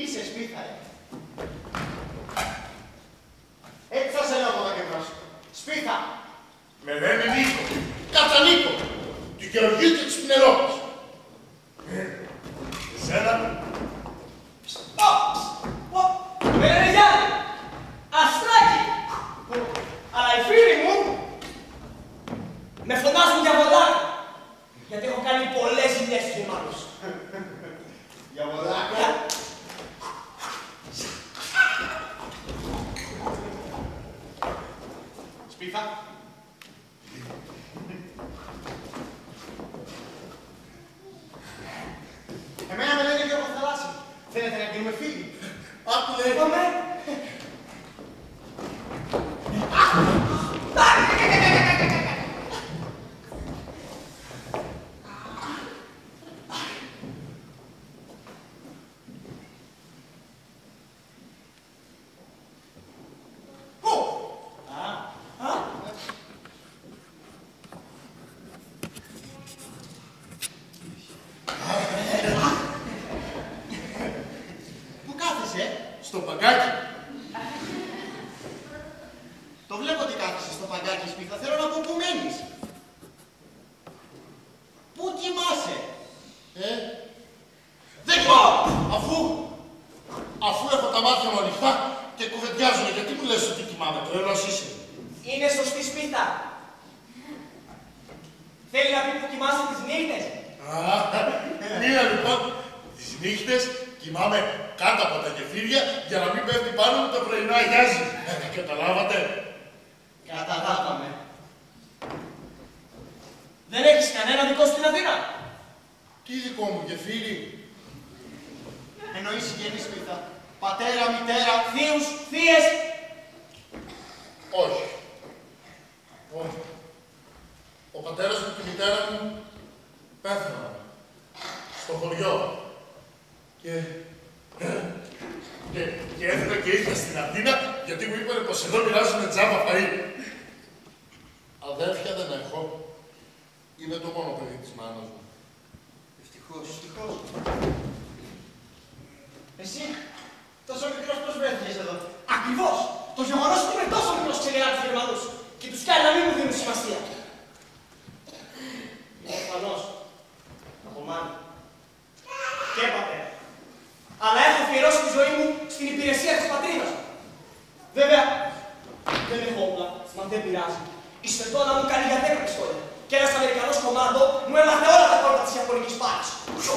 Είσαι σπίθα, ε. Έτσι θα σε λέω από εδώ και μπρος. Σπίθα. Με λένε Νίκο. Κάτσα Νίκο. Του Γεωργίου και της Πινελόπης. Ε, Εσένα. Ω! Ω! Με λένε Γιάννη! Αστράκι! Αλλά οι φίλοι μου με φωνάζουν για βολάκα. Γιατί έχω κάνει πολλές ζημιές στους γεμάτους. Για βολάκα. Σπίθα. Εμένα με λένε Γιώργος Θαλάσση. Θέλετε να γίνουμε φίλοι. Άκουλε. Πάμε. Πού! Πού κάθεσαι, ε? Στο παγκάκι. Το βλέπω ότι κάθεσαι στο παγκάκι σπίθα. Θέλω να πω πού μένεις. Πού κοιμάσαι. Ε, δεν πάω. Αφού, αφού έχω τα μάτια μου ανοιχτά και κουβεντιάζουν, γιατί μου λες ότι κοιμάμαι, τρελός είσαι. Είναι σωστή σπίτα. Θέλει να πει που κοιμάσαι τις νύχτες; Α, Μία λοιπόν, τις νύχτες κοιμάμαι κάτω από τα κεφύρια για να μην πέφτει πάνω μου το πρωινό αγιάζει. Ε, καταλάβατε; Καταλάβαμε. Δεν έχεις κανένα δικό σου στην Αθήνα. Τι δικό μου γεφύρι; Εννοείς συγγενείς σπίθα. Πατέρα, μητέρα. Θείους, θείες. Όχι. Όχι. Ο πατέρας μου και η μητέρα μου πέθαναν στο χωριό. Και... και, και έφυγα και ήρθα στην Αθήνα γιατί μου είπανε πως εδώ μοιράζουν τζάμπα φαΐ. Αδέρφια δεν έχω. Είμαι το μόνο παιδί της μάνας μου. Ευτυχώς. Ευτυχώς. Εσύ, τόσο μικρός πώς βρέθηκες εδώ; Ακριβώς. Το γεγονός ότι είμαι τόσο μικρός ξεγελά τους Γερμανούς και τους κάνει να μην μου δίνουν σημασία. Είναι ασφαλώς από μάνα και πατέρα. Αλλά έχω αφιερώσει τη ζωή μου στην υπηρεσία της πατρίδας μου. Βέβαια, δεν έχω όπλα, μα δεν πειράζει. Η Σφετόνα μου κάνει για δέκα πιστόλια. Και ένας Αμερικανός κομμάντο μου έμαθε όλα τα κόρτα της Ιαπωνικής πάρης. Σου,